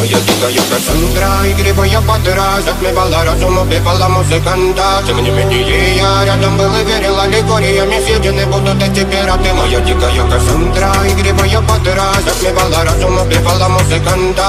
Моя дикая Кассандра, игривая подра Затмевала разум, убивала музыканта Тем не менее я рядом был и верил Аллегориями. Съедены будут эти пираты. Моя дикая Кассандра, игривая подра Затмевала разум, убивала музыканта